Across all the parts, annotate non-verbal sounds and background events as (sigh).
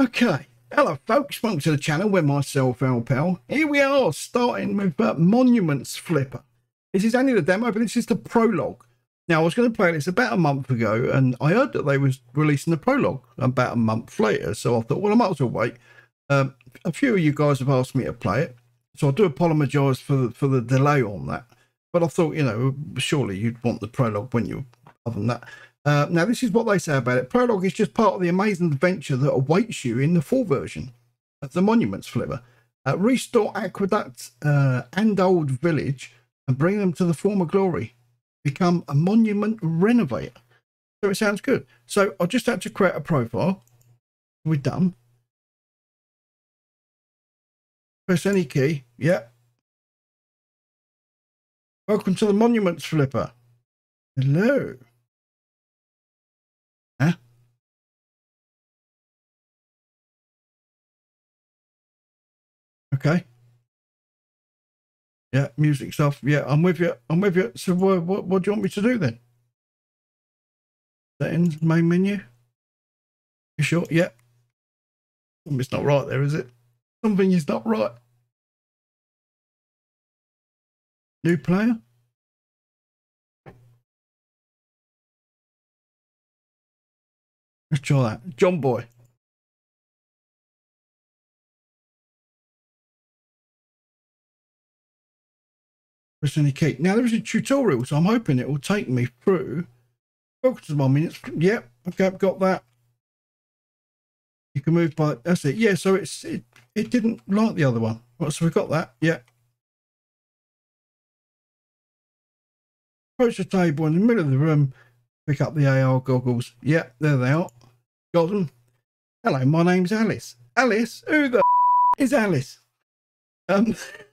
Okay, hello folks, welcome to the channel with myself, Al Pal. Here we are, starting with uh, Monuments Flipper. This is only the demo, but this is the prologue. Now, I was going to play this about a month ago, and I heard that they was releasing the prologue about a month later, so I thought, well, I might as well wait. Um, a few of you guys have asked me to play it, so I do apologise for the, for the delay on that. But I thought, you know, surely you'd want the prologue when you, other than that. Uh, now, this is what they say about it. Prologue is just part of the amazing adventure that awaits you in the full version of the Monuments Flipper. Uh, restore Aqueduct uh, and Old Village and bring them to the former glory. Become a monument renovator. So it sounds good. So I just had to create a profile. We're done. Press any key. Yeah. Welcome to the Monuments Flipper. Hello. Okay. Yeah, music stuff. Yeah, I'm with you. I'm with you. So what, what, what do you want me to do then? Settings, main menu. You sure? Yeah. Something's not right there, is it? Something is not right. New player? Let's try that. John Boy. Press any key. Now there is a tutorial, so I'm hoping it will take me through. Focus to one minutes. Yep. Okay, I've got that. You can move by that's it. Yeah, so it's it it didn't like the other one. Right, so we've got that. Yeah. Approach the table in the middle of the room. Pick up the AR goggles. Yeah, there they are. Got them. Hello, my name's Alice. Alice? Who the is Alice? Um (laughs)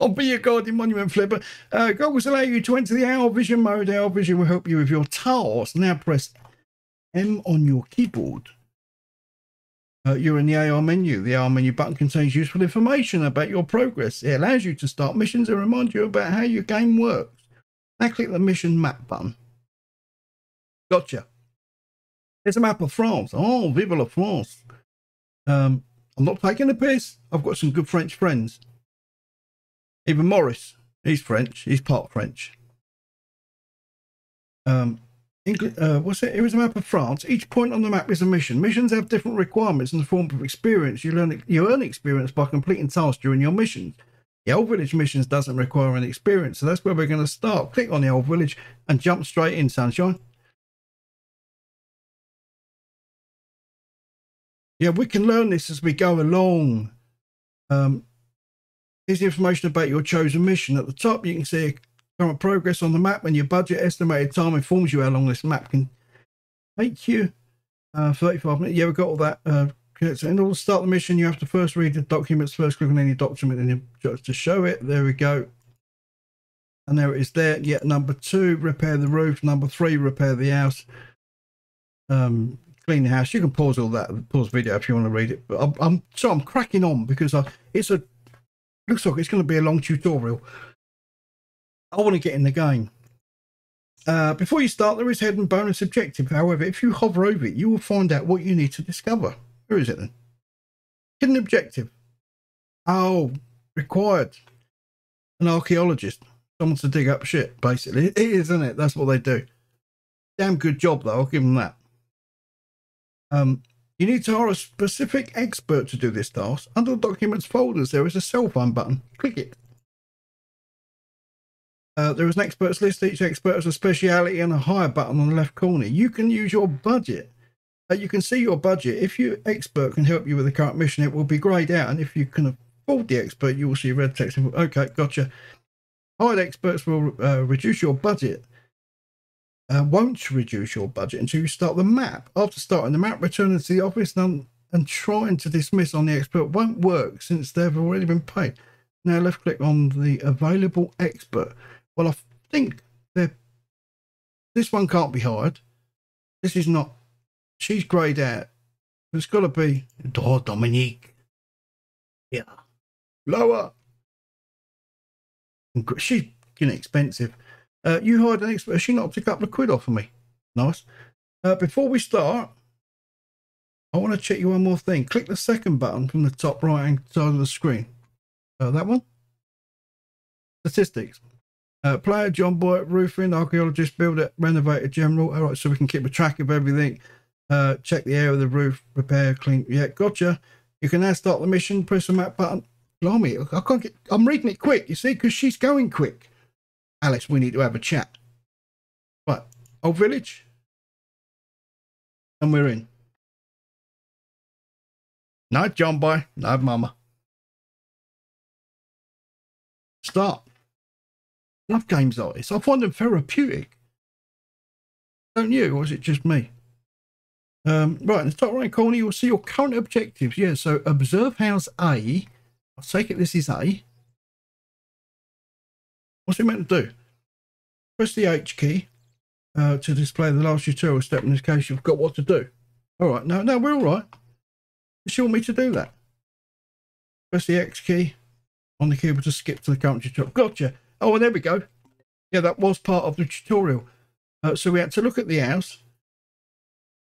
I'll be your guardian monument flipper. Uh, goggles allow you to enter the AR vision mode. AR vision will help you with your task. Now press M on your keyboard. Uh, you're in the AR menu. The AR menu button contains useful information about your progress. It allows you to start missions and remind you about how your game works. Now click the mission map button. Gotcha. There's a map of France. Oh, vive la France. Um, I'm not taking a piss. I've got some good French friends. Even Morris, he's French. He's part French. Um, English, uh, what's it? Is a map of France. Each point on the map is a mission. Missions have different requirements in the form of experience. You learn you earn experience by completing tasks during your missions. The old village missions doesn't require any experience, so that's where we're going to start. Click on the old village and jump straight in, sunshine. Yeah, we can learn this as we go along. Um, here's the information about your chosen mission. At the top, you can see current progress on the map and your budget estimated time informs you how long this map can take you. Uh, 35 minutes. Yeah, we've got all that. Uh, in order to start the mission, you have to first read the documents, first click on any document and just to show it. There we go. And there it is there. Yeah, number two, repair the roof. Number three, repair the house. Um, clean the house. You can pause all that, pause video if you want to read it. But I'm, I'm so I'm cracking on because I, it's a looks like it's going to be a long tutorial. I want to get in the game. Uh, before you start, there is hidden bonus objective. However, if you hover over it, you will find out what you need to discover. Where is it then? Hidden objective. Oh, required. An archaeologist. Someone to dig up shit, basically. It is, isn't it? That's what they do. Damn good job, though. I'll give them that. Um, you need to hire a specific expert to do this task. Under the documents folders, there is a cell phone button. Click it. Uh, there is an experts list. Each expert has a speciality and a hire button on the left corner. You can use your budget. Uh, you can see your budget. If your expert can help you with the current mission, it will be grayed out. And if you can afford the expert, you will see red text. Okay, gotcha. Hired experts will uh, reduce your budget uh, won't reduce your budget until you start the map. After starting the map, returning to the office and, and trying to dismiss on the expert won't work since they've already been paid. Now left click on the available expert. Well, I think this one can't be hired. This is not. She's greyed out. It's got to be. Oh, Dominique. Yeah. Lower. She's getting expensive. Uh, you hired an expert. She knocked a couple of quid off of me. Nice. Uh, before we start, I want to check you one more thing. Click the second button from the top right hand side of the screen. Uh, that one? Statistics. Uh, player, John Boy, roofing, archaeologist, builder, renovator, general. All right, so we can keep a track of everything. Uh, check the area of the roof, repair, clean. Yeah, gotcha. You can now start the mission. Press the map button. Blimey, I can't get. I'm reading it quick. You see, because she's going quick. Alice, we need to have a chat. Right, old village, and we're in. No, John boy. No, mama. Start. Love games like. I find them therapeutic. Don't you, or is it just me? Um, right, in the top right corner, you'll see your current objectives. Yeah, so observe house A. I'll take it this is A. What's it meant to do? Press the H key uh, to display the last tutorial step in this case you've got what to do. All right, no, no, we're all right. She want me to do that? Press the X key on the keyboard to skip to the current tutorial. Gotcha. Oh, and there we go. Yeah, that was part of the tutorial. Uh, so we had to look at the house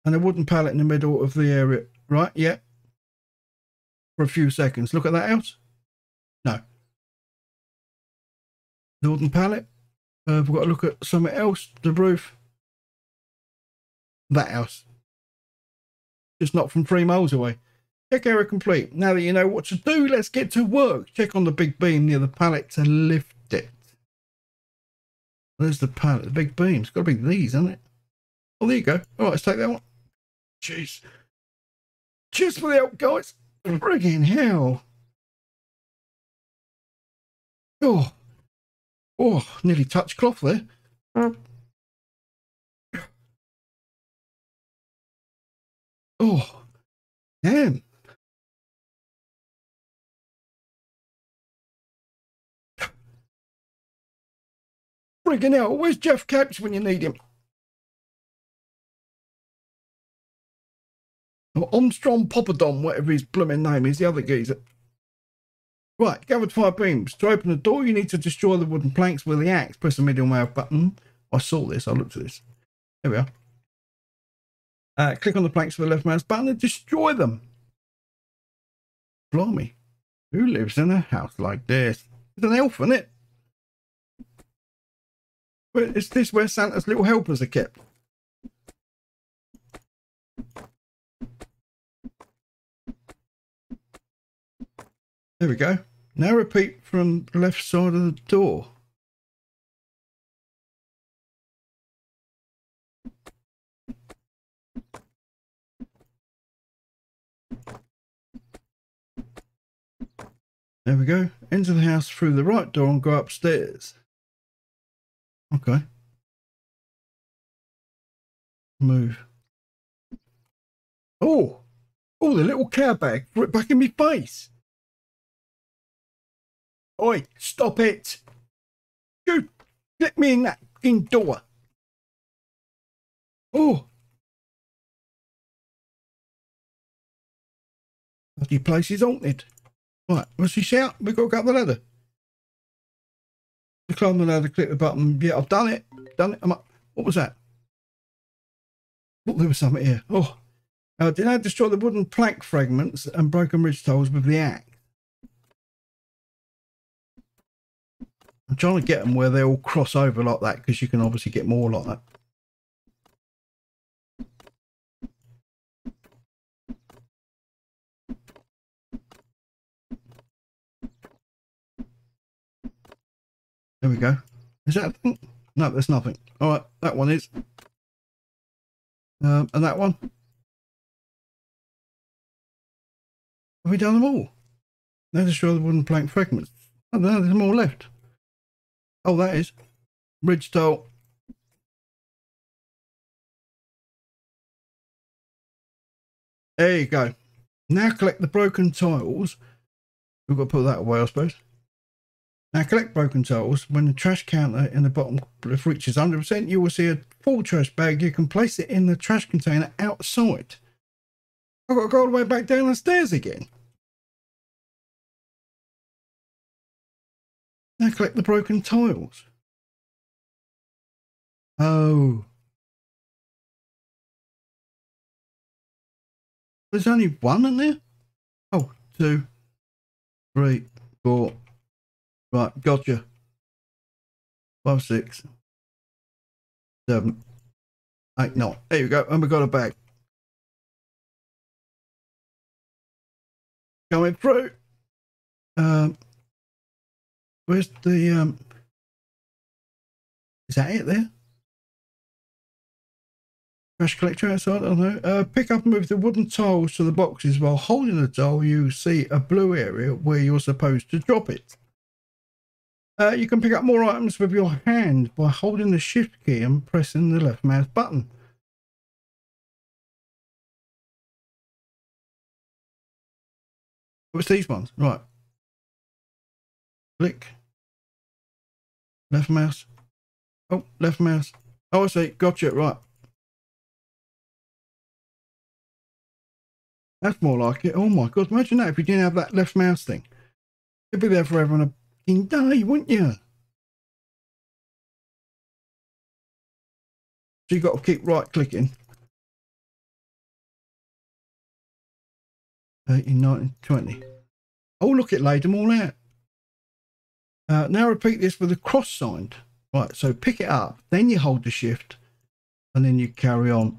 and a wooden pallet in the middle of the area. Right, yeah. For a few seconds. Look at that house. No. The wooden pallet. Uh, we've got to look at something else. The roof. That house. Just not from three miles away. Check area complete. Now that you know what to do, let's get to work. Check on the big beam near the pallet to lift it. There's the pallet, the big beam. It's got to be these, isn't it? Oh, there you go. All right, let's take that one. Jeez. Cheers for the help, guys. Friggin' hell. Oh. Oh, nearly touched cloth there. Hmm. Oh. Damn. Friggin' hell, where's Geoff Capes when you need him? Oh, Armstrong Poppadom, whatever his blooming name is, the other geezer. Right, gathered five beams. To open the door, you need to destroy the wooden planks with the axe. Press the middle mouse button. I saw this, I looked at this. There we are. Uh, click on the planks with the left mouse button and destroy them. Blimey. Who lives in a house like this? It's an elf, isn't it? But is this where Santa's little helpers are kept? There we go. Now repeat from the left side of the door. There we go. Enter the house through the right door and go upstairs. Okay. Move. Oh! Oh, the little care bag. Right back in my face. Oi, stop it! You let me in that door. Oh. Bloody place is haunted. Right, what's he shout? We've got to go up the ladder. To climb the ladder, click the button. Yeah, I've done it. Done it. I'm up. What was that? Oh, there was something here. Oh. Uh, did I destroy the wooden plank fragments and broken ridge tiles with the axe? I'm trying to get them where they all cross over like that because you can obviously get more like that. There we go. Is that No, there's nothing. All right, that one is. Um, and that one. Have we done them all? Now destroy the wooden plank fragments. Oh, no, there's more left. Oh, that is. Ridge tile. There you go. Now collect the broken tiles. We've got to put that away, I suppose. Now collect broken tiles. When the trash counter in the bottom reaches 100%, you will see a full trash bag. You can place it in the trash container outside. I've got to go all the way back down the stairs again. Now collect the broken tiles. Oh. There's only one in there? Oh, two, three, four. Right, gotcha. Five, six, seven, eight, nine. There you go. And we got a bag. Going through. Um, where's the um? Is that it there? Trash collector outside, I don't know. Uh, pick up and move the wooden tiles to the boxes. While holding the tile, you see a blue area where you're supposed to drop it. Uh, you can pick up more items with your hand by holding the shift key and pressing the left mouse button. What's these ones? Right. Click. Left mouse. Oh, left mouse. Oh, I see. Gotcha. Right. That's more like it. Oh my god, imagine that if you didn't have that left mouse thing. You'd be there forever and a fucking day, wouldn't you? So you got to keep right clicking. 18, 19, 20. Oh, look, it laid them all out. Uh, now repeat this with a cross signed. Right, so pick it up, then you hold the shift, and then you carry on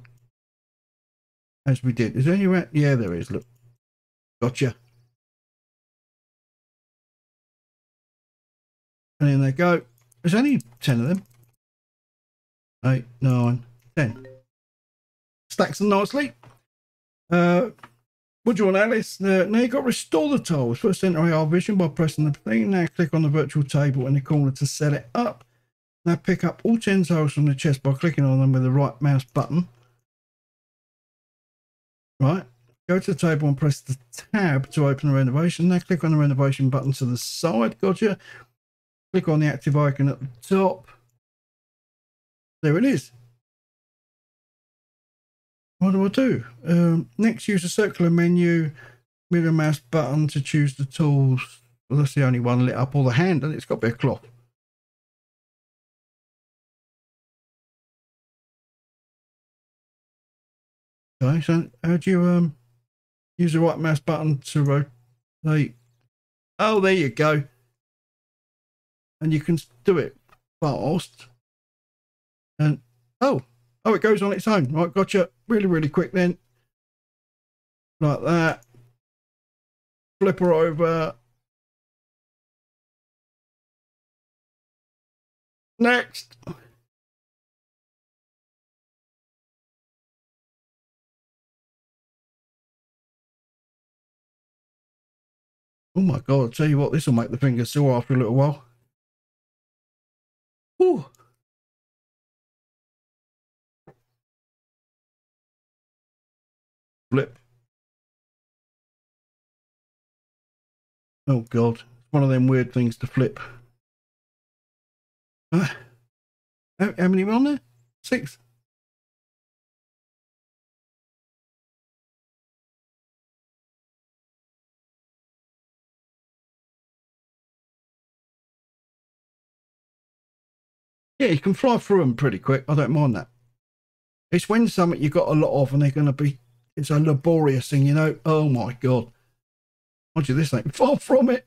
as we did. Is there any? Yeah, there is. Look. Gotcha. And then they go. There's only 10 of them. Eight, nine, ten. Stacks them nicely. Uh, what do you want, Alice? Uh, now you've got to restore the tiles. First enter AR vision by pressing the thing. Now click on the virtual table in the corner to set it up. Now pick up all 10 tiles from the chest by clicking on them with the right mouse button. Right. Go to the table and press the tab to open the renovation. Now click on the renovation button to the side. Gotcha. Click on the active icon at the top. There it is. What do I do? Um, next, use the circular menu middle mouse button to choose the tools. Well, that's the only one lit up, or the hand, and it's got to be a cloth. Okay, so how do you um use the right mouse button to rotate? Oh, there you go. And you can do it fast. And oh, oh, it goes on its own. Right, gotcha. Really, really quick then. Like that. Flip her over. Next. Oh my god, I'll tell you what, this will make the fingers sore after a little while. Ooh. Flip. Oh god, it's one of them weird things to flip. Uh, how, how many were on there? Six. Yeah, you can fly through them pretty quick. I don't mind that. It's when something you've got a lot of and they're going to be, it's a laborious thing, you know. Oh my God. Watch you this ain't (laughs) far from it.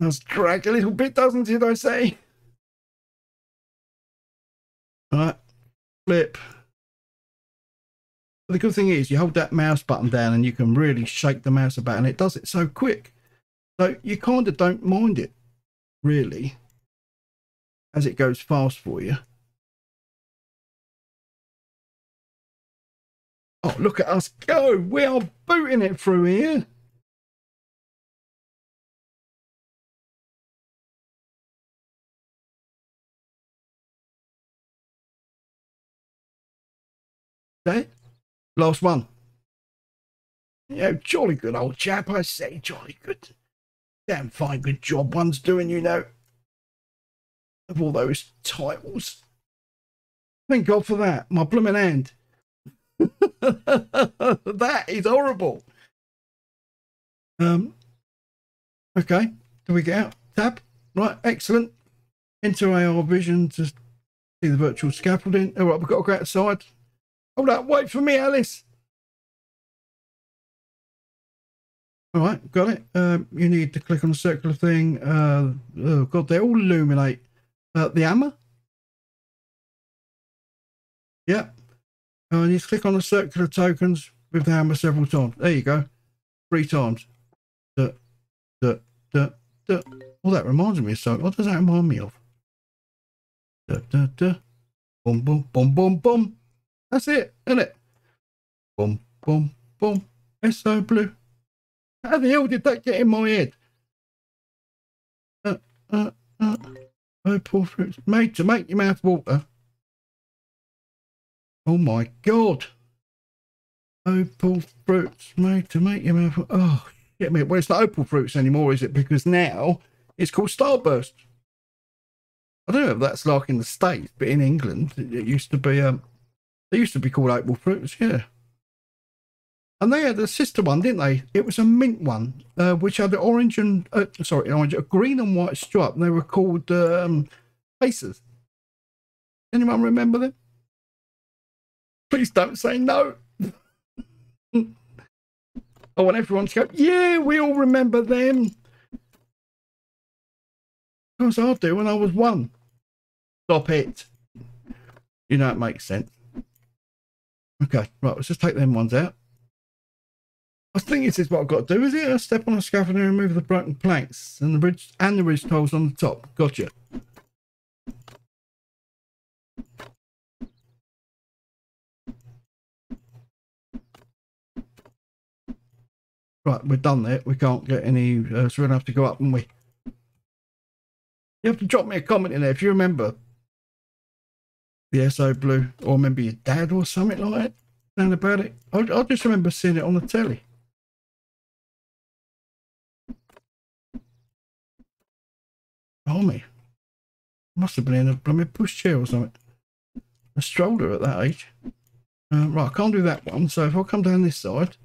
Does drag a little bit, doesn't it, I say? All right, flip. But the good thing is you hold that mouse button down and you can really shake the mouse about and it does it so quick. So you kind of don't mind it, really as it goes fast for you. Oh, look at us go. We are booting it through here. Okay, last one. Yeah, jolly good old chap, I say, jolly good. Damn fine, good job one's doing, you know of all those titles. Thank God for that. My blooming hand. (laughs) that is horrible. Um, okay, do we get out? Tab, right, excellent. Enter AR vision to see the virtual scaffolding. All right, we've got to go outside. Hold up, wait for me, Alice. All right, got it. Um, you need to click on the circular thing. Uh, oh God, they all illuminate. Uh, the hammer. Yep, and you click on the circular tokens with the hammer several times. There you go. Three times. Duh, duh, duh, duh. Well, that reminds me of something. What does that remind me of? Duh, duh, duh. Boom, boom, boom, boom, boom. That's it, isn't it? Boom, boom, boom. SO blue. How the hell did that get in my head? Uh, uh, uh. Opal fruits made to make your mouth water. Oh my god. Opal fruits made to make your mouth. Oh, get me. Well, it's not opal fruits anymore, is it? Because now it's called Starburst. I don't know if that's like in the States, but in England, it, it used to be, um, they used to be called opal fruits, yeah. And they had a sister one, didn't they? It was a mint one, uh, which had the orange and uh, sorry, orange, a green and white stripe. And they were called um, Pacers. Anyone remember them? Please don't say no. I want everyone to go, yeah, we all remember them. Because I do when I was one. Stop it. You know it makes sense. Okay, right, let's just take them ones out. I think this is what I've got to do, is it? I step on a scaffolding and remove the broken planks and the ridge and the ridge tiles on the top. Gotcha. Right, we're done there. We can't get any, uh, so we're going to have to go up, and we? You have to drop me a comment in there if you remember the SO Blue, or remember your dad or something like that. Sound about it. I, I just remember seeing it on the telly. Oh me. Must have been in a blooming pushchair or something. A stroller at that age. Uh, right, I can't do that one. So if I come down this side,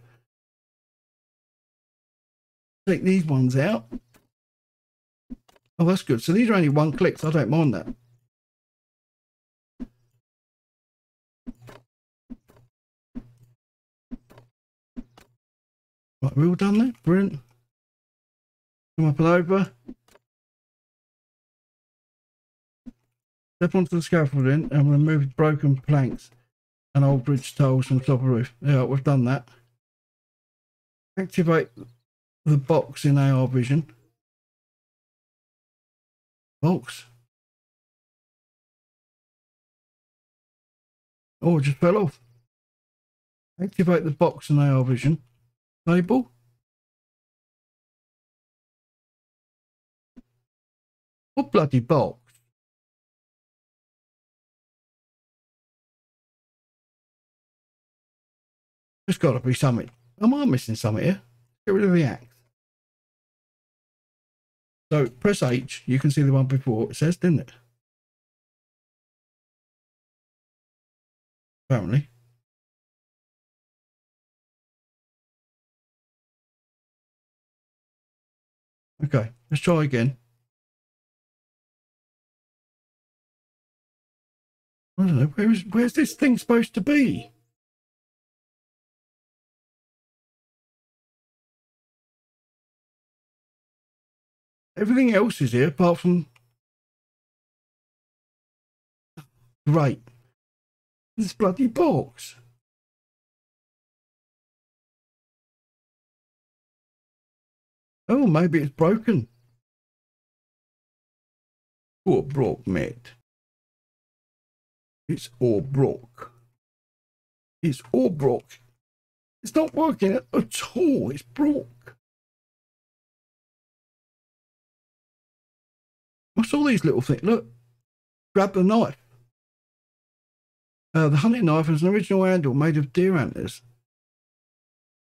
take these ones out. Oh, that's good. So these are only one click, so I don't mind that. Right, we all done there? Brilliant. Come up and over. Step onto the scaffolding and remove broken planks and old bridge tiles from the top of the roof. Yeah, we've done that. Activate the box in AR vision. Box. Oh, it just fell off. Activate the box in AR vision. Label. What oh, bloody box? There's got to be something. Am I missing something here? Get rid of the axe. So press H, you can see the one before it says, didn't it? Apparently. Okay, let's try again. I don't know, where is, where's this thing supposed to be? Everything else is here apart from. Great. This bloody box. Oh, maybe it's broken. Or broke, mate. It's all broke. It's all broke. It's not working at all. It's broke. What's all these little things? Look, grab the knife. Uh, the hunting knife has an original handle made of deer antlers.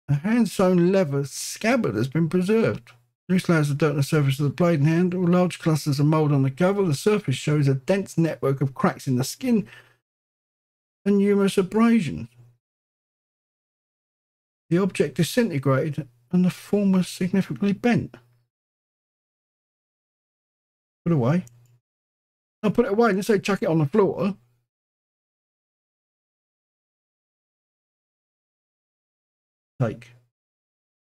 A hand-sewn leather scabbard has been preserved. Loose layers of dirt on the surface of the blade and handle, large clusters of mould on the cover. The surface shows a dense network of cracks in the skin and numerous abrasions. The object disintegrated and the form was significantly bent. Put away. I'll put it away. Let's say chuck it on the floor. Take.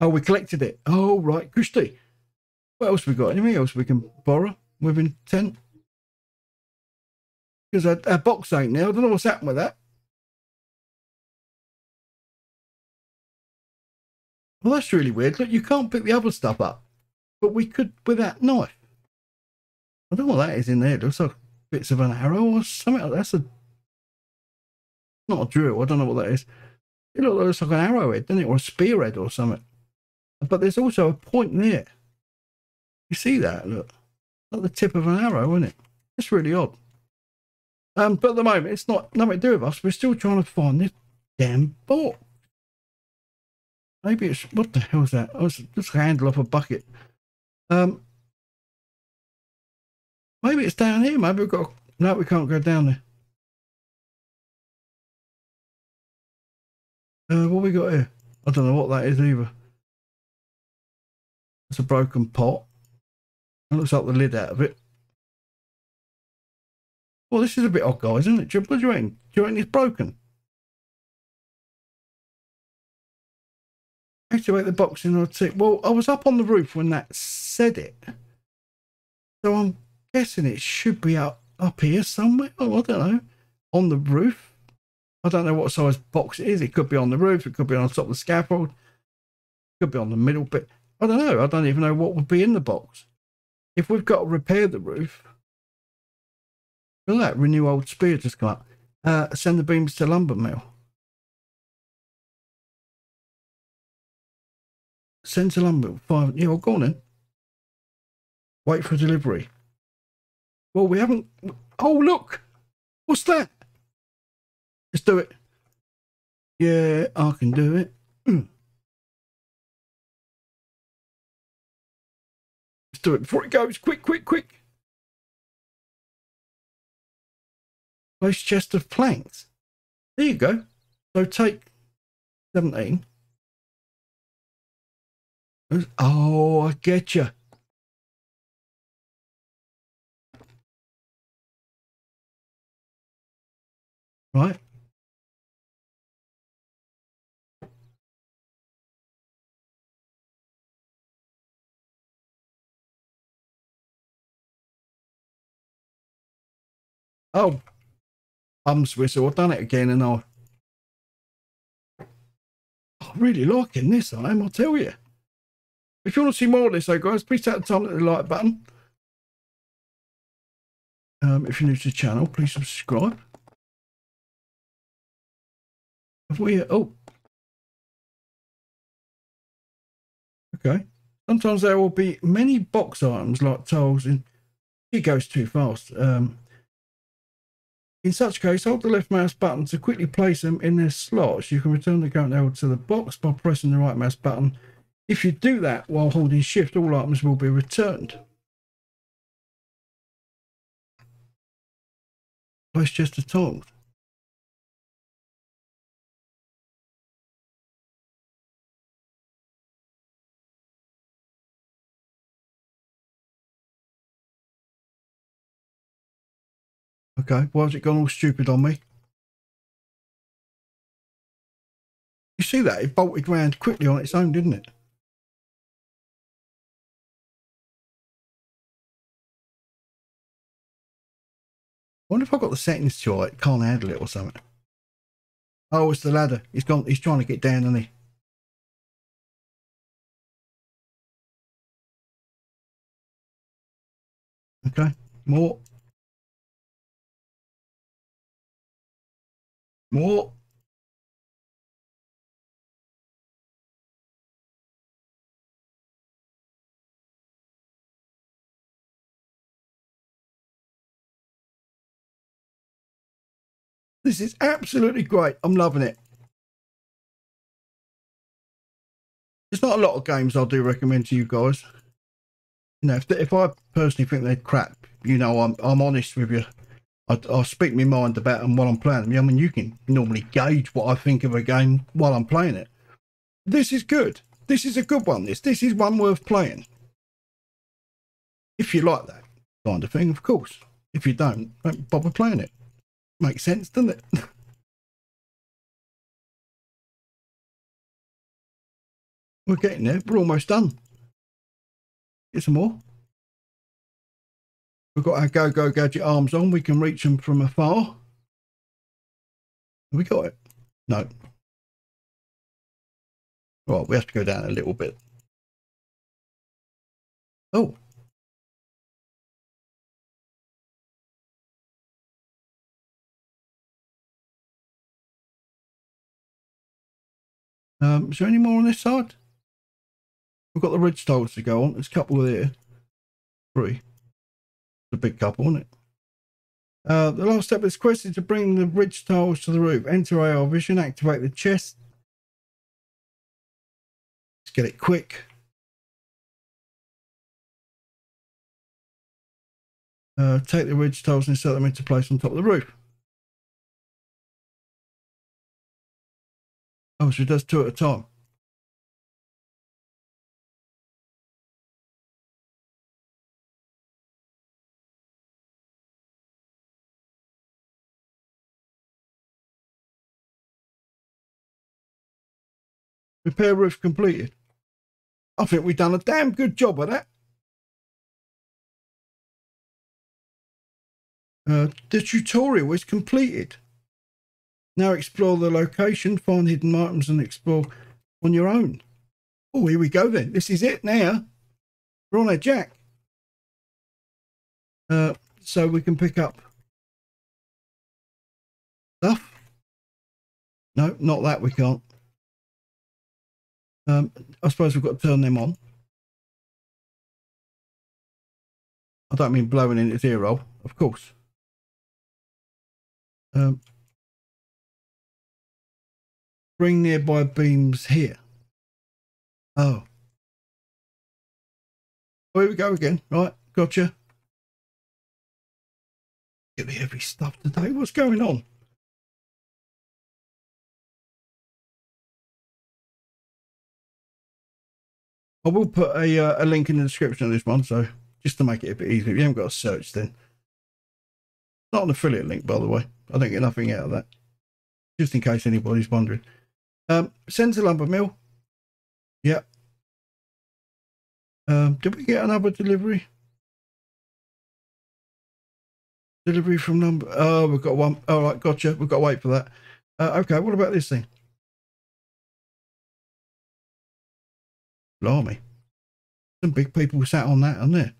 Oh, we collected it. Oh, right. Christy. What else we got? Anything else we can borrow within 10? Because our, our box ain't now. I don't know what's happened with that. Well, that's really weird. Look, you can't pick the other stuff up. But we could with that knife. I don't know what that is in there. It looks like bits of an arrow or something. That's a not a drill. I don't know what that is. It looks like an arrowhead, doesn't it? Or a spearhead or something. But there's also a point there. You see that? Look. Like the tip of an arrow, isn't it? It's really odd. Um, but at the moment, it's not nothing to do with us. We're still trying to find this damn box. Maybe it's what the hell is that? Oh, it's just a handle off a bucket. Um, maybe it's down here. Maybe we've got. No, we can't go down there. Uh, what we got here? I don't know what that is either. It's a broken pot. It looks like the lid out of it. Well, this is a bit odd, guys, isn't it? What do you reckon? Do you reckon it's broken? Activate the box in order to... Well, I was up on the roof when that said it. So I'm guessing it should be up, up here somewhere. Oh, I don't know. On the roof. I don't know what size box it is. It could be on the roof. It could be on top of the scaffold. It could be on the middle bit. I don't know. I don't even know what would be in the box. If we've got to repair the roof, look at that. Renew old spear just come up. Uh, send the beams to lumber mill. Send to lumber. Five. Yeah, well, go on then. Wait for delivery. Well, we haven't. Oh, look. What's that? Let's do it. Yeah, I can do it. Hmm. Let's do it before it goes. Quick, quick, quick. Place chest of planks. There you go. So take 17. Oh, I get you. Right. Oh, I'm Swiss. I've done it again, and I, I'm really liking this. I am. I'll tell you. If you want to see more of this, though, guys, please take the time to the like button. Um, if you're new to the channel, please subscribe. We? Oh, okay. Sometimes there will be many box items like tiles in. It goes too fast. Um, in such case, hold the left mouse button to quickly place them in their slots. You can return the current element to the box by pressing the right mouse button. If you do that while holding shift, all items will be returned. Place just a tongs. Okay, why has it gone all stupid on me? You see that? It bolted round quickly on its own, didn't it? I wonder if I've got the settings to it. Can't handle it or something. Oh, it's the ladder. He's gone. He's trying to get down, isn't he? Okay, more. More. This is absolutely great. I'm loving it. There's not a lot of games I do recommend to you guys. You know, if, if I personally think they're crap, you know, I'm I'm honest with you. I, I speak my mind about them while I'm playing them. I mean, you can normally gauge what I think of a game while I'm playing it. This is good. This is a good one. This this is one worth playing. If you like that kind of thing, of course. If you don't, don't bother playing it. Makes sense, doesn't it? (laughs) We're getting there. We're almost done. Get some more. We've got our Go Go Gadget arms on. We can reach them from afar. Have we got it? No. Right, we have to go down a little bit. Oh. Um, is there any more on this side? We've got the ridge tiles to go on. There's a couple there. Three. A big couple, isn't it? Uh, the last step of this quest is to bring the ridge tiles to the roof. Enter AR vision, activate the chest. Let's get it quick. Uh, take the ridge tiles and set them into place on top of the roof. Oh, so it does two at a time. Repair roof completed. I think we've done a damn good job of that. Uh, the tutorial is completed. Now explore the location, find hidden items and explore on your own. Oh, here we go then. This is it now. We're on a jack. Uh, so we can pick up stuff. No, not that we can't. Um, I suppose we've got to turn them on. I don't mean blowing in its ear roll, of course. Um, bring nearby beams here. Oh. oh. Here we go again. Right, gotcha. Give me every stuff today. What's going on? I will put a, uh, a link in the description of this one, so just to make it a bit easier. If you haven't got a search, then not an affiliate link, by the way. I don't get nothing out of that. Just in case anybody's wondering. Um, Centre Lumber Mill. Yep. Um, did we get another delivery? Delivery from number. Oh, we've got one. All right, gotcha. We've got to wait for that. Uh, okay, what about this thing? Blimey. Some big people sat on that, aren't there?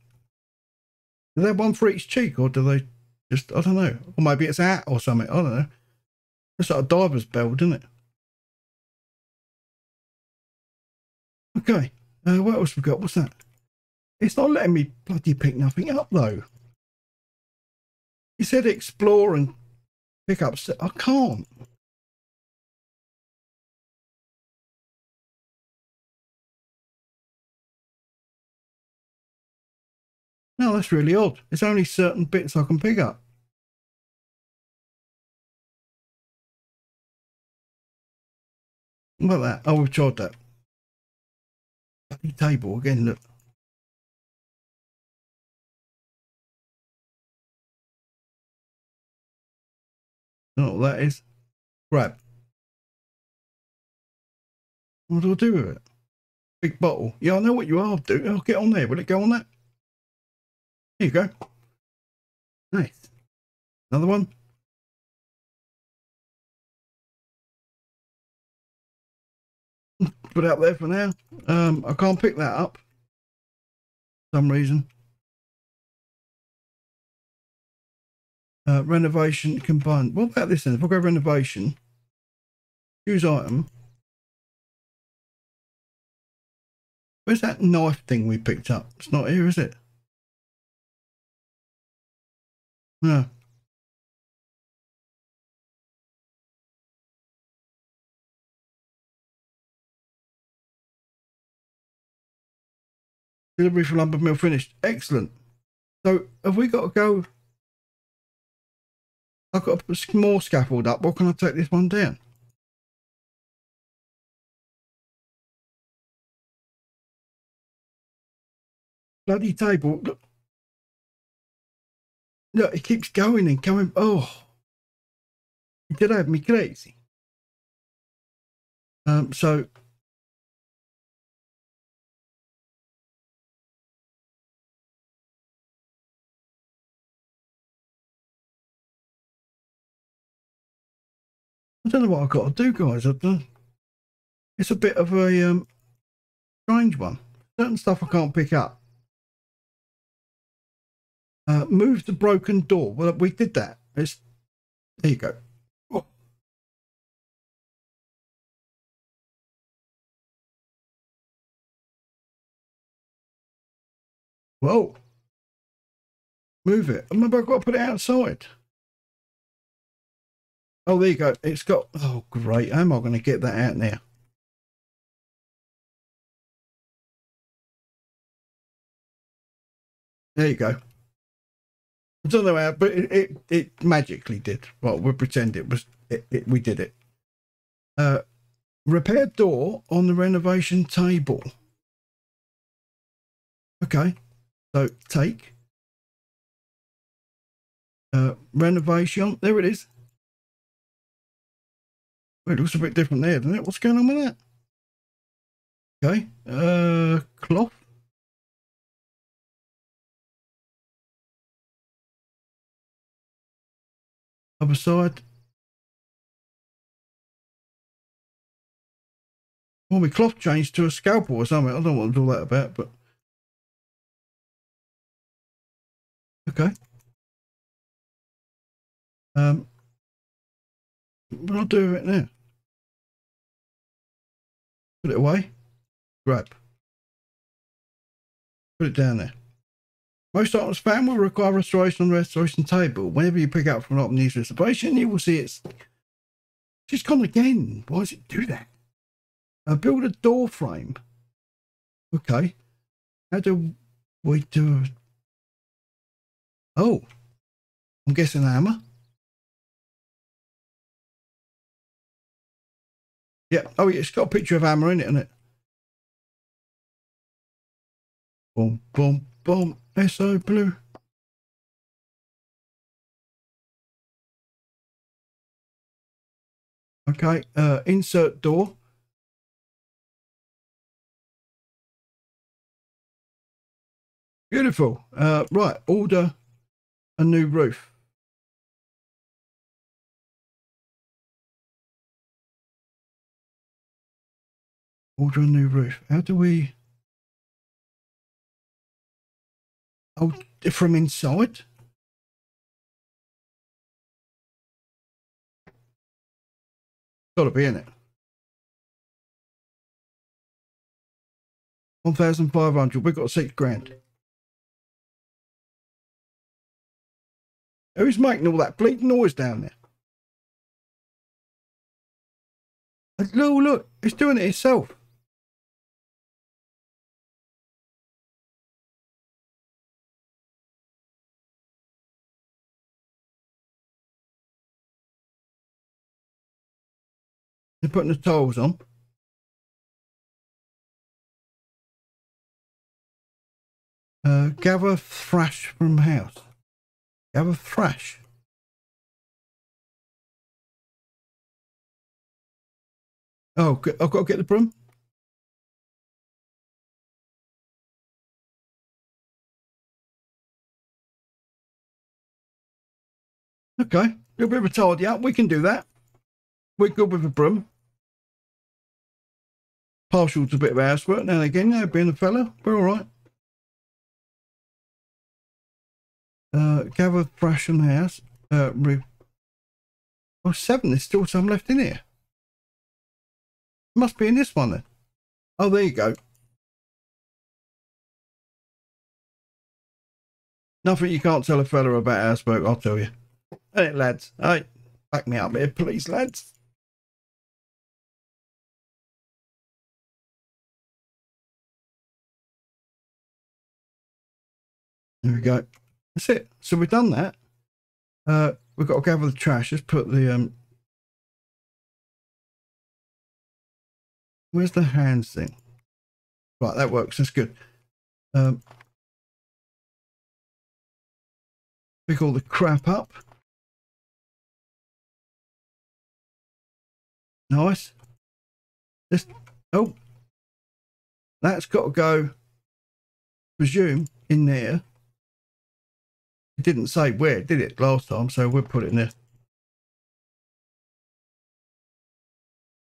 They have one for each cheek or do they just, I don't know. Or maybe it's out or something. I don't know. It's like a diver's bell, isn't it? Okay. Uh, what else we got? What's that? It's not letting me bloody pick nothing up though. He said explore and pick up. I can't. No, that's really odd. It's only certain bits I can pick up. What about that? Oh, we've tried that. Bloody table again, look. What that is. Grab. What do I do with it? Big bottle. Yeah, I know what you are doing. I'll get on there. Will it go on that? Here you go. Nice. Another one. Put out there for now. Um, I can't pick that up. Some reason. Uh, renovation combined. What about this then? If I go renovation, use item. Where's that knife thing we picked up? It's not here, is it? Yeah. Delivery for lumber mill finished. Excellent. So have we got to go? I've got to put more scaffold up. What can I take this one down? Bloody table. Look. No, it keeps going and coming. Oh, it drives me crazy. Um, so I don't know what I've got to do, guys. It's a bit of a um, strange one. Certain stuff I can't pick up. Uh, move the broken door. Well, we did that. It's there. You go. Whoa. Move it. Remember, I've got to put it outside. Oh, there you go. It's got. Oh, great. How am I going to get that out now? There you go. I don't know how, but it, it, it magically did. Well, we'll pretend it was, it, it, we did it. Uh, repair door on the renovation table. Okay. So take uh, renovation. There it is. It looks a bit different there, doesn't it? What's going on with that? Okay. Uh, cloth. Side. Well, my cloth changed to a scalpel or something. I don't want to do that about, but okay. Um, what I'll do it now. Put it away. Grab. Put it down there. Most items found will require restoration on the restoration table. Whenever you pick up from an item needs restoration, you will see it's just gone again. Why does it do that? Uh, build a door frame. Okay. How do we do? Oh. I'm guessing hammer. Yeah. Oh, yeah, it's got a picture of hammer in it, isn't it? Boom, boom, boom. SO blue. Okay, uh, insert door. Beautiful. Uh, right, order a new roof. Order a new roof. How do we... Oh, from inside? Got to be in it. 1,500. We've got six grand. Who's making all that bleeding noise down there? Look, look, it's doing it itself. Putting the tiles on. Uh, gather thrash from house. Gather thrash. Oh, I've got to get the broom. Okay, a little bit of a tidy up. We can do that. We're good with a broom partial to a bit of housework now and again, you know, being a fella. We're all right. Uh, gather thrash and house. Uh, re- oh, seven. There's still some left in here. Must be in this one then. Oh, there you go. Nothing you can't tell a fella about housework, I'll tell you. Hey, lads. Hey, back me up here, please, lads. There we go. That's it. So we've done that. Uh, we've got to gather the trash. Let's put the um. Where's the hands thing? Right, that works. That's good. Um, pick all the crap up. Nice. This. Oh, that's got to go. Presume in there. It didn't say where, did it, last time? So we'll put it in there.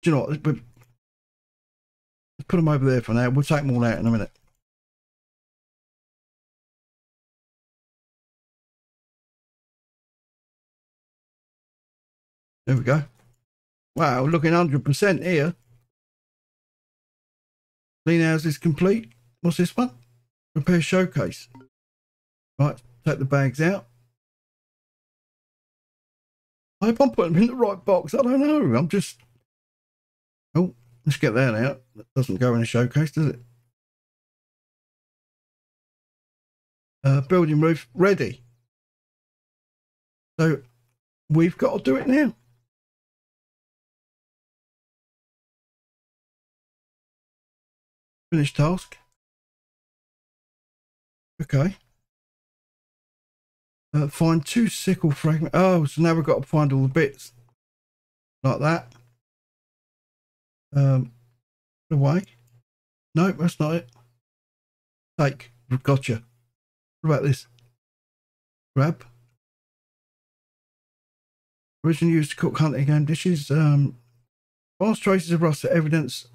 Do you know what? Put them over there for now. We'll take them all out in a minute. There we go. Wow, looking 100% here. Clean houses complete. What's this one? Repair showcase. Right, take the bags out. I hope I'm putting them in the right box. I don't know. I'm just. Oh, let's get that out. That doesn't go in a showcase, does it? Uh, building roof ready. So we've got to do it now. Finish task. Okay. Uh, find two sickle fragments. Oh, so now we've got to find all the bits. Like that. Um, away. No, that's not it. Take. Gotcha. What about this? Grab. Originally used to cook hunting game dishes. Um, vast traces of rust are evidence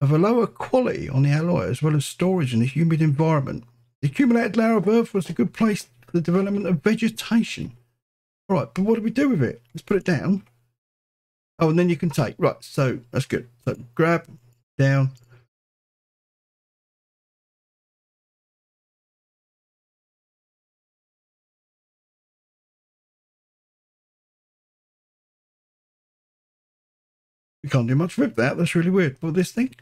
of a lower quality on the alloy as well as storage in a humid environment. The accumulated layer of earth was a good place for the development of vegetation. All right, but what do we do with it? Let's put it down. Oh, and then you can take. Right, so that's good. So grab, down. We can't do much with that. That's really weird. But this thing?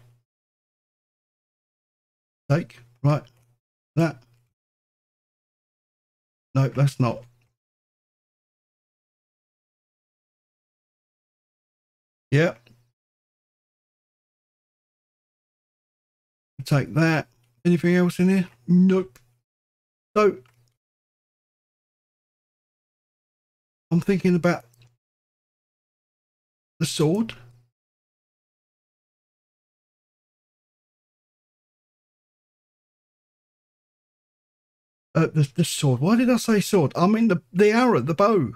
Take. Right. That. No, that's not. Yeah. Take that. Anything else in here? Nope. So I'm thinking about the sword. Uh, the, the sword. Why did I say sword? I mean the, the arrow, the bow.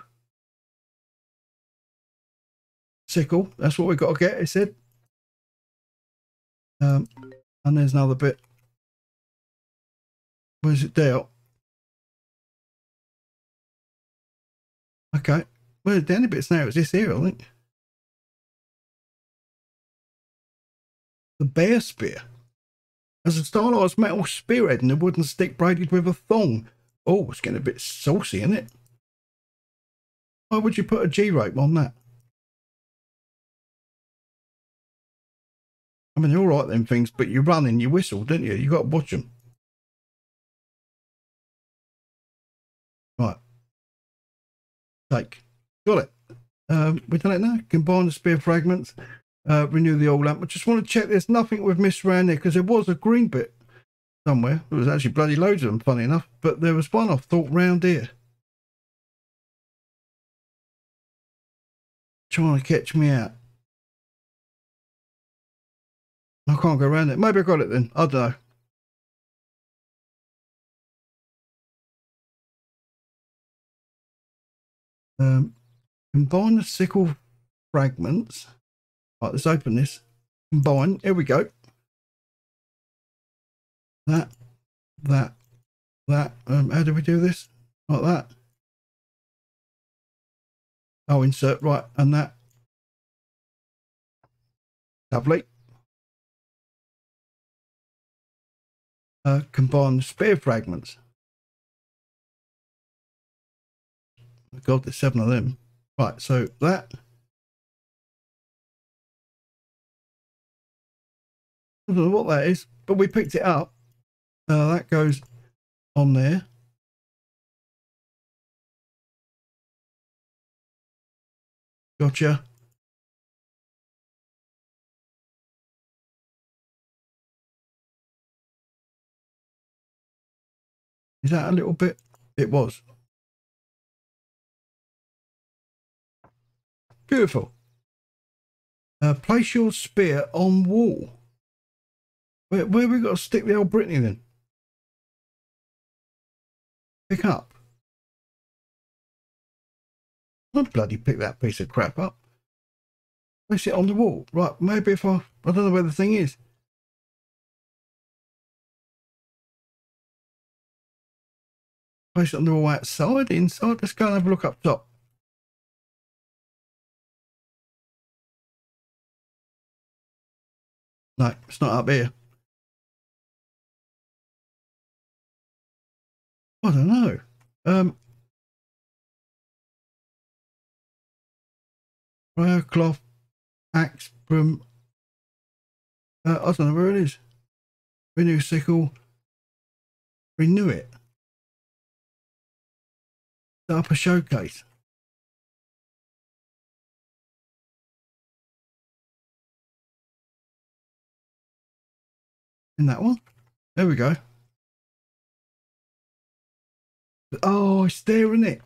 Sickle. That's what we've got to get, it said. Um, and there's another bit. Where's it down? Okay. Well, the only bits now is this here, I think. The bear spear. As a stylized metal spearhead and a wooden stick braided with a thong. Oh, it's getting a bit saucy, isn't it? Why would you put a G-rope on that? I mean, they're all right, them things, but you run and you whistle, don't you? you got to watch them. Right. Take. Got it. Um, we've done it now. Combine the spear fragments uh, renew the old lamp. I just want to check there's nothing we've missed around there because there was a green bit somewhere. There was actually bloody loads of them, funny enough. But there was one I thought round here. Trying to catch me out. I can't go around it. Maybe I got it then. I don't know. Um, combine the sickle fragments Right, let's open this. Combine. Here we go. That, that, that. Um, how do we do this? Like that. Oh, insert. Right, and that. Lovely. Uh, combine the spear fragments. God, there's seven of them. Right, so that. I don't know what that is, but we picked it up. Uh, that goes on there. Gotcha. Is that a little bit? It was. Beautiful. Uh, place your spear on wall. Where, where we got to stick the old Brittany then? Pick up. I'll bloody pick that piece of crap up. Place it on the wall. Right, maybe if I, I don't know where the thing is. Place it on the wall outside, inside. Let's go and have a look up top. No, it's not up here. I don't know. Um, prayer cloth, axe, broom. Uh, I don't know where it is. Renew sickle. Renew it. Set up a showcase. In that one. There we go. Oh, it's there, isn't it?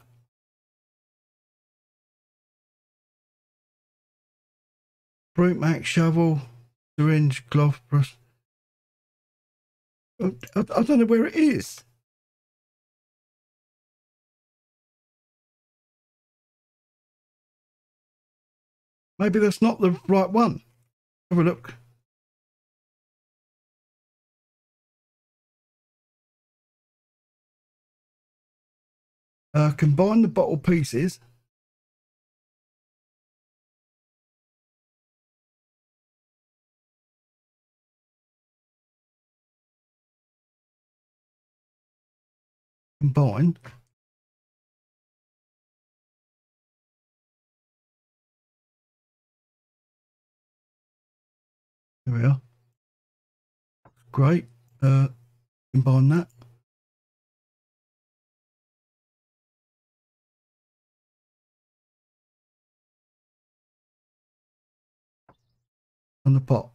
Brute max shovel, syringe, cloth brush. I, I, I don't know where it is. Maybe that's not the right one. Have a look. Uh, combine the bottle pieces. Combine. There we are. Great. Uh, combine that. On the pot.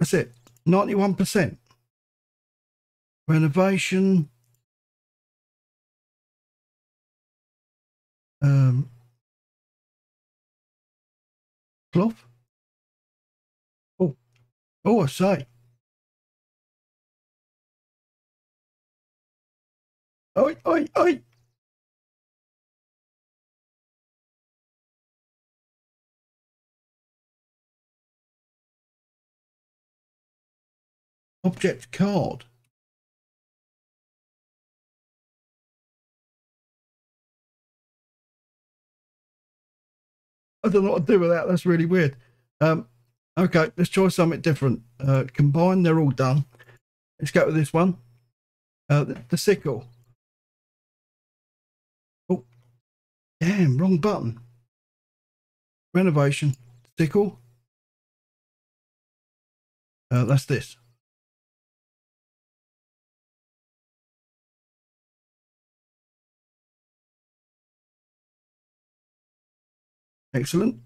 That's it. 91%. Renovation. Um, cloth. Oh, oh, I say. Oi, oi, oi. Object card. I don't know what to do with that. That's really weird. Um, okay, let's try something different. Uh, combine, they're all done. Let's go with this one. Uh, the, the sickle. Damn, wrong button. Renovation. Sickle. Uh, that's this. Excellent.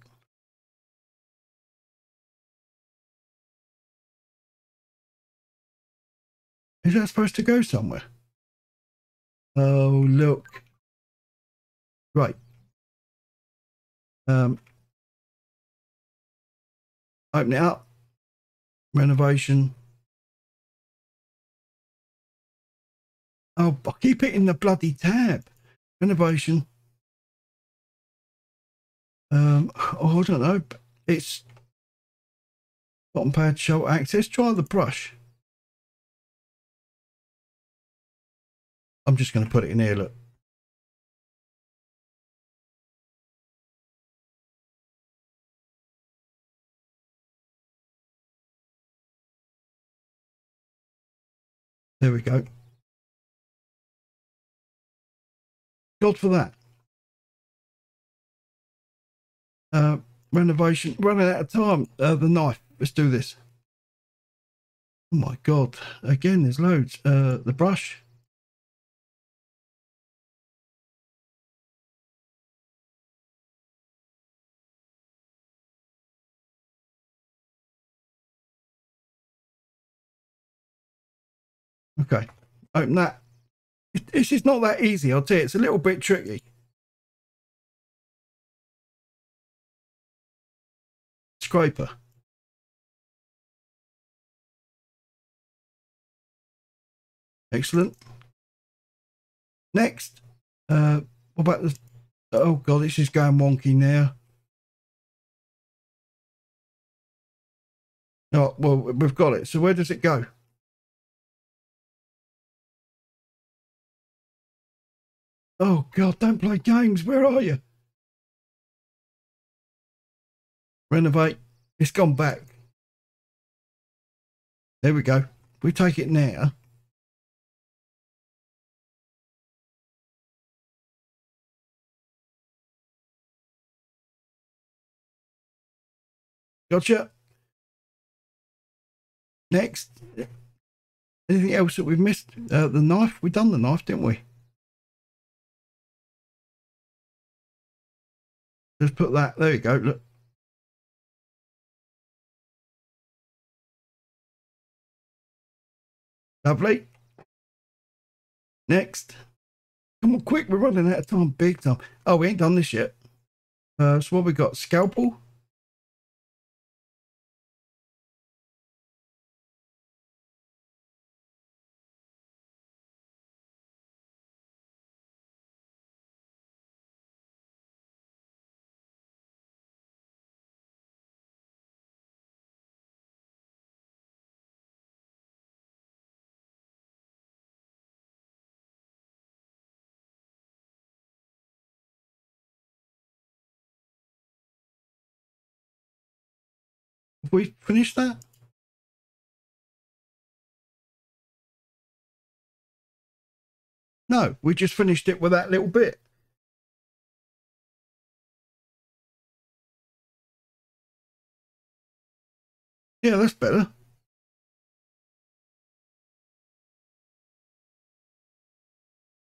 Is that supposed to go somewhere? Oh, look. Right. Um, open it up. Renovation. Oh, I keep hitting the bloody tab. Renovation. Um, (sighs) oh, I don't know. It's bottom pad show access. Try the brush. I'm just going to put it in here. Look. There we go. God for that. Uh, renovation, running out of time. Uh, the knife. Let's do this. Oh my God. Again, there's loads. Uh, the brush. Okay, open that. This is not that easy, I'll tell you. It's a little bit tricky. Scraper. Excellent. Next, uh, what about the? Oh god, this is going wonky now. Oh well, we've got it. So where does it go? Oh god, don't play games. Where are you? Renovate. It's gone back. There we go. We take it now. Gotcha. Next. Anything else that we've missed? Uh, the knife. We've done the knife, didn't we? Let's put that. There you go. Look. Lovely. Next. Come on, quick. We're running out of time. Big time. Oh, we ain't done this yet. Uh, so what we got? Scalpel. We finished that? No, we just finished it with that little bit. Yeah, that's better.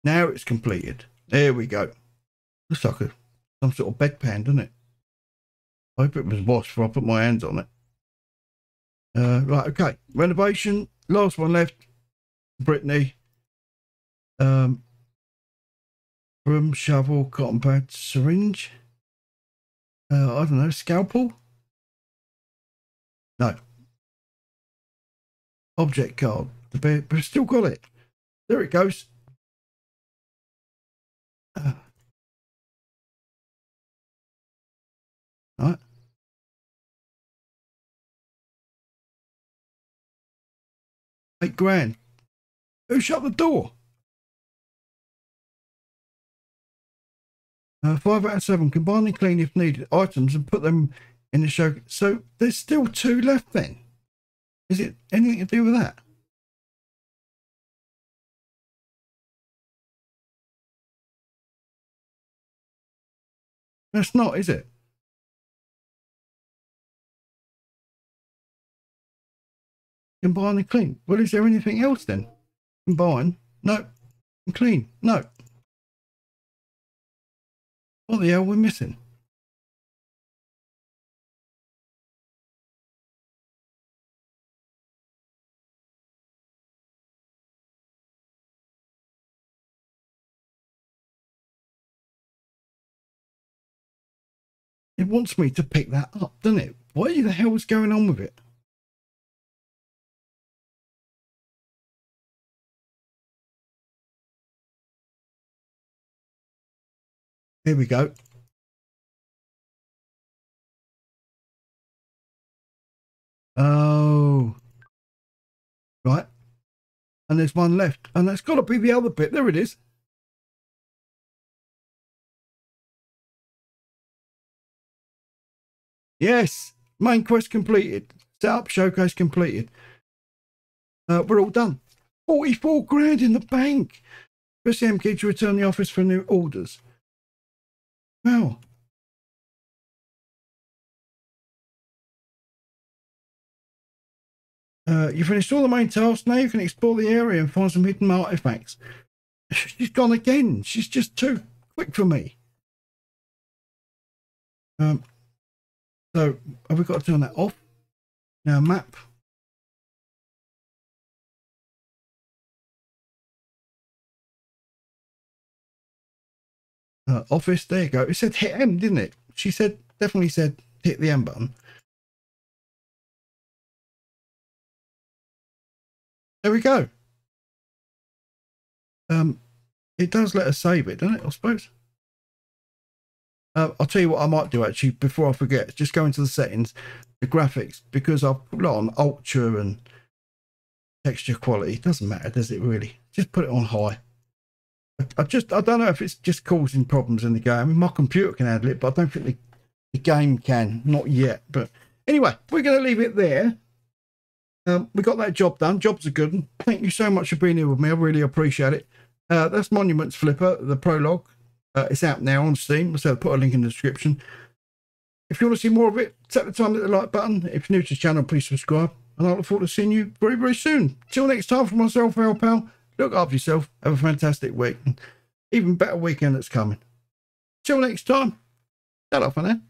Now it's completed. There we go. Looks like a, some sort of bedpan, doesn't it? I hope it was washed before I put my hands on it. Uh, right, okay. Renovation. Last one left. Brittany. Um, broom, shovel, cotton pad, syringe. Uh, I don't know, scalpel? No. Object card. The bear, but still got it. There it goes. Uh, right. Eight grand. Who shut the door? Uh, five out of seven. Combine and clean if needed items and put them in the show. So there's still two left then. Is it anything to do with that? That's not, is it? Combine and clean. Well, is there anything else then? Combine? No. And clean? No. What the hell are we missing? It wants me to pick that up, doesn't it? What the hell is going on with it? Here we go. Oh. Right. And there's one left. And that's got to be the other bit. There it is. Yes. Main quest completed. Setup showcase completed. Uh, we're all done. 44 grand in the bank. Press M key to return the office for new orders. Well, Uh, you finished all the main tasks. Now you can explore the area and find some hidden artifacts. She's gone again. She's just too quick for me. Um, so have we got to turn that off? Now map. Uh, office, there you go. It said hit M, didn't it? She said, definitely said hit the M button. There we go. Um, it does let us save it, doesn't it? I suppose. Uh, I'll tell you what I might do actually before I forget. Just go into the settings, the graphics, because I've put on ultra and texture quality. It doesn't matter, does it really? Just put it on high. I just I don't know if it's just causing problems in the game. I mean, my computer can handle it, but I don't think the, the game can. Not yet. But anyway, we're going to leave it there. Um, we got that job done. Job's a good. Thank you so much for being here with me. I really appreciate it. Uh, that's Monuments Flipper, the prologue. Uh, it's out now on Steam. So I'll put a link in the description. If you want to see more of it, tap the time hit the like button. If you're new to the channel, please subscribe. And I look forward to seeing you very, very soon. Till next time, for myself, Al Pal. Look after yourself. Have a fantastic week. Even better weekend that's coming. Till next time. Shut up for now.